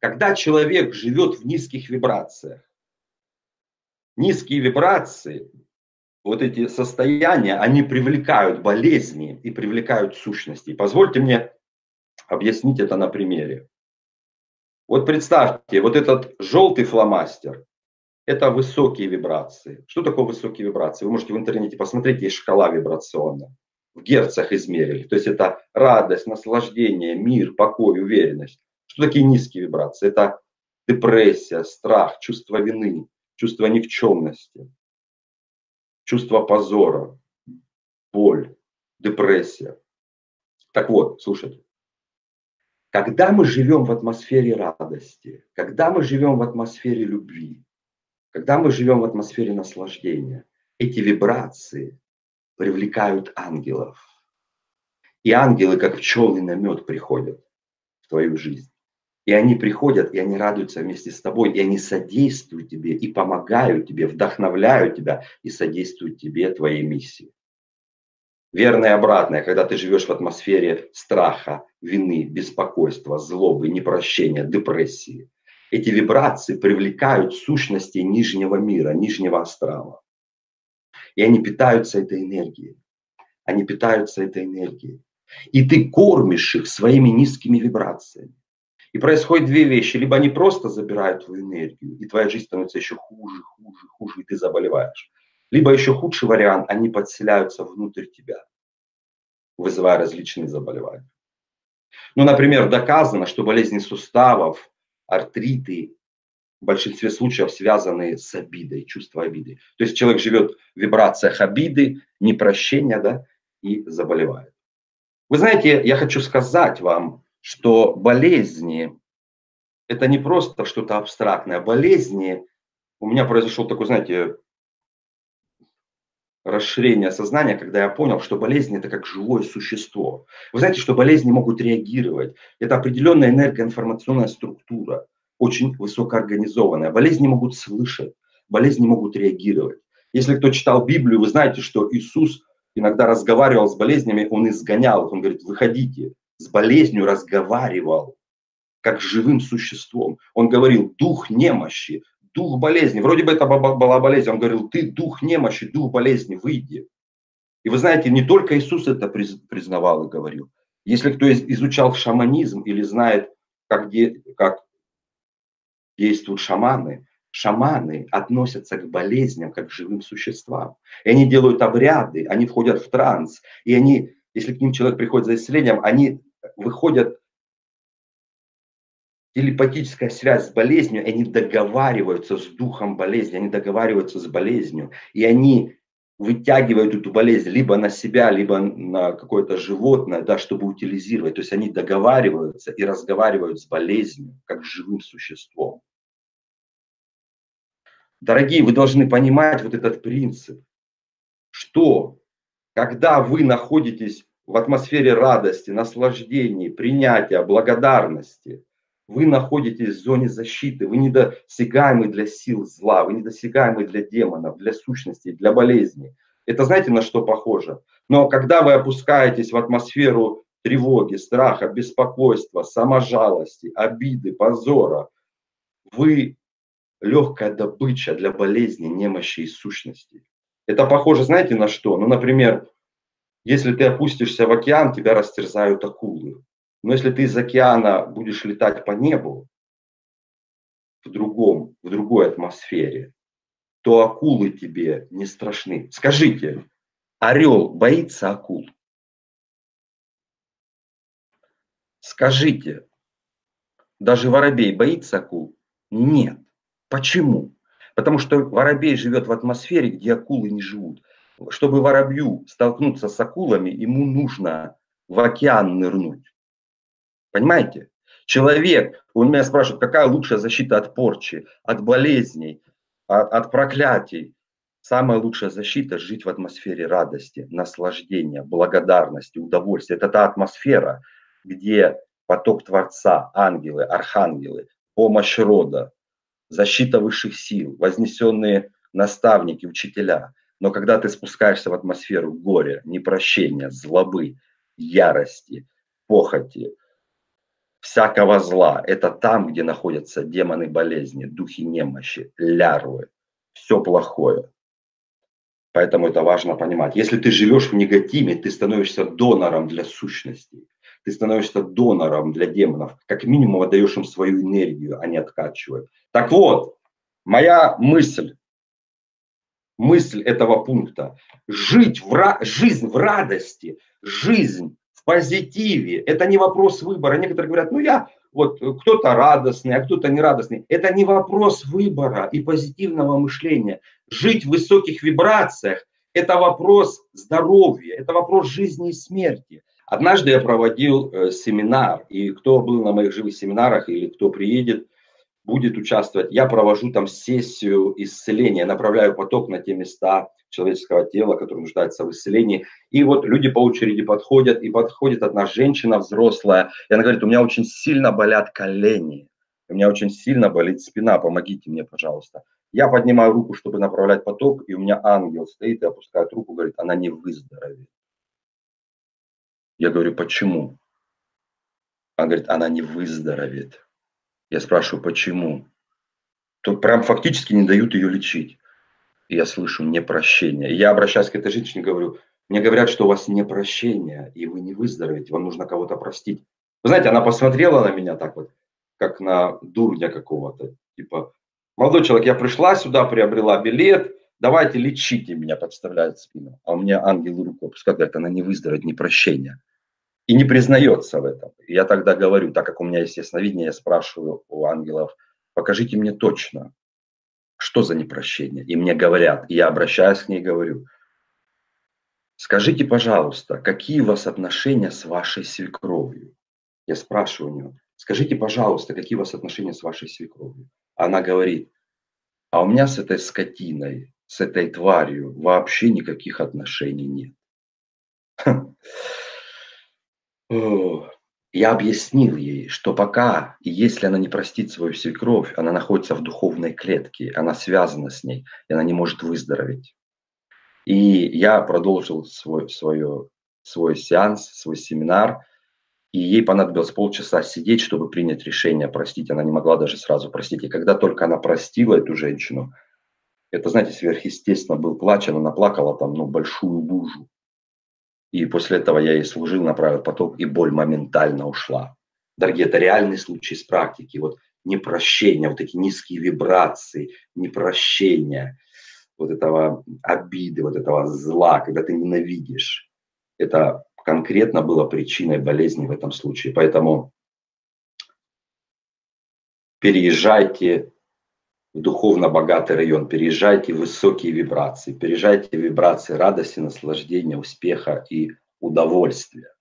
Когда человек живет в низких вибрациях, низкие вибрации, вот эти состояния, они привлекают болезни и привлекают сущности. Позвольте мне объяснить это на примере. Вот представьте, вот этот желтый фломастер, это высокие вибрации. Что такое высокие вибрации? Вы можете в интернете посмотреть, есть шкала вибрационная. В герцах измерили. То есть это радость, наслаждение, мир, покой, уверенность. Что такие низкие вибрации? Это депрессия, страх, чувство вины, чувство никчемности, чувство позора, боль, депрессия. Так вот, слушайте. Когда мы живем в атмосфере радости, когда мы живем в атмосфере любви, когда мы живем в атмосфере наслаждения, эти вибрации привлекают ангелов. И ангелы, как пчелы на мед, приходят в твою жизнь. И они приходят, и они радуются вместе с тобой, и они содействуют тебе, и помогают тебе, вдохновляют тебя, и содействуют тебе, твоей миссии. Верное обратное, когда ты живешь в атмосфере страха, вины, беспокойства, злобы, непрощения, депрессии. Эти вибрации привлекают сущности нижнего мира, нижнего астрала. И они питаются этой энергией. Они питаются этой энергией. И ты кормишь их своими низкими вибрациями. И происходят две вещи. Либо они просто забирают твою энергию, и твоя жизнь становится еще хуже, хуже, хуже, и ты заболеваешь. Либо еще худший вариант, они подселяются внутрь тебя, вызывая различные заболевания. Ну, например, доказано, что болезни суставов, артриты в большинстве случаев связаны с обидой, чувство обиды. То есть человек живет в вибрациях обиды, непрощения, да, и заболевает. Вы знаете, я хочу сказать вам, что болезни – это не просто что-то абстрактное. Болезни, у меня произошел такой, знаете, расширение сознания, когда я понял, что болезнь это как живое существо. Вы знаете, что болезни могут реагировать. Это определенная энергоинформационная структура, очень высокоорганизованная. Болезни могут слышать, болезни могут реагировать. Если кто читал Библию, вы знаете, что Иисус иногда разговаривал с болезнями, он изгонял их, он говорит, выходите, с болезнью разговаривал, как живым существом. Он говорил, дух немощи, дух болезни. Вроде бы это была болезнь. Он говорил, ты дух немощи, дух болезни, выйди. И вы знаете, не только Иисус это признавал и говорил. Если кто изучал шаманизм или знает, как, де, как действуют шаманы, шаманы относятся к болезням как к живым существам. И они делают обряды, они входят в транс. И они, если к ним человек приходит за исцелением, они выходят телепатическая связь с болезнью, они договариваются с духом болезни, они договариваются с болезнью, и они вытягивают эту болезнь либо на себя, либо на какое-то животное, да, чтобы утилизировать. То есть они договариваются и разговаривают с болезнью, как с живым существом. Дорогие, вы должны понимать вот этот принцип, что когда вы находитесь в атмосфере радости, наслаждения, принятия, благодарности – вы находитесь в зоне защиты, вы недосягаемы для сил зла, вы недосягаемы для демонов, для сущностей, для болезней. Это знаете, на что похоже? Но когда вы опускаетесь в атмосферу тревоги, страха, беспокойства, саможалости, обиды, позора, вы легкая добыча для болезни, немощи и сущностей. Это похоже, знаете, на что? Ну, например, если ты опустишься в океан, тебя растерзают акулы. Но если ты из океана будешь летать по небу в другом, в другой атмосфере, то акулы тебе не страшны. Скажите, орел боится акул? Скажите, даже воробей боится акул? Нет. Почему? Потому что воробей живет в атмосфере, где акулы не живут. Чтобы воробью столкнуться с акулами, ему нужно в океан нырнуть. Понимаете? Человек, он меня спрашивает, какая лучшая защита от порчи, от болезней, от, от проклятий. Самая лучшая защита – жить в атмосфере радости, наслаждения, благодарности, удовольствия. Это та атмосфера, где поток Творца, ангелы, архангелы, помощь рода, защита высших сил, вознесенные наставники, учителя. Но когда ты спускаешься в атмосферу горя, непрощения, злобы, ярости, похоти, всякого зла. Это там, где находятся демоны болезни, духи немощи, лярвы, все плохое. Поэтому это важно понимать. Если ты живешь в негативе, ты становишься донором для сущностей. Ты становишься донором для демонов. Как минимум отдаешь им свою энергию, а не откачивают. Так вот, моя мысль, мысль этого пункта. Жить в, жизнь в радости, жизнь в позитиве. Это не вопрос выбора. Некоторые говорят, ну я вот кто-то радостный, а кто-то нерадостный. Это не вопрос выбора и позитивного мышления. Жить в высоких вибрациях – это вопрос здоровья, это вопрос жизни и смерти. Однажды я проводил э, семинар, и кто был на моих живых семинарах или кто приедет, будет участвовать, я провожу там сессию исцеления, направляю поток на те места, человеческого тела, который нуждается в исцелении. И вот люди по очереди подходят, и подходит одна женщина взрослая, и она говорит, у меня очень сильно болят колени, у меня очень сильно болит спина, помогите мне, пожалуйста. Я поднимаю руку, чтобы направлять поток, и у меня ангел стоит и опускает руку, говорит, она не выздоровеет. Я говорю, почему? Она говорит, она не выздоровеет. Я спрашиваю, почему? То прям фактически не дают ее лечить и я слышу непрощение. И я обращаюсь к этой женщине, говорю, мне говорят, что у вас непрощение, и вы не выздоровеете, вам нужно кого-то простить. Вы знаете, она посмотрела на меня так вот, как на дурня какого-то. Типа, молодой человек, я пришла сюда, приобрела билет, давайте лечите меня, подставляет спину. А у меня ангел руку опускает, говорит, она не выздоровеет, не прощение. И не признается в этом. И я тогда говорю, так как у меня есть ясновидение, я спрашиваю у ангелов, покажите мне точно, что за непрощение? И мне говорят, я обращаюсь к ней и говорю, скажите, пожалуйста, какие у вас отношения с вашей свекровью? Я спрашиваю у нее, скажите, пожалуйста, какие у вас отношения с вашей свекровью? Она говорит, а у меня с этой скотиной, с этой тварью вообще никаких отношений нет. Я объяснил ей, что пока, и если она не простит свою свекровь, она находится в духовной клетке, она связана с ней, и она не может выздороветь. И я продолжил свой, свое, свой сеанс, свой семинар, и ей понадобилось полчаса сидеть, чтобы принять решение простить. Она не могла даже сразу простить. И когда только она простила эту женщину, это, знаете, сверхъестественно был плач, она наплакала там, ну, большую лужу. И после этого я ей служил, направил поток, и боль моментально ушла. Дорогие, это реальный случай с практики. Вот непрощение, вот эти низкие вибрации, непрощение, вот этого обиды, вот этого зла, когда ты ненавидишь. Это конкретно было причиной болезни в этом случае. Поэтому переезжайте духовно богатый район, переезжайте в высокие вибрации, переезжайте в вибрации радости, наслаждения, успеха и удовольствия.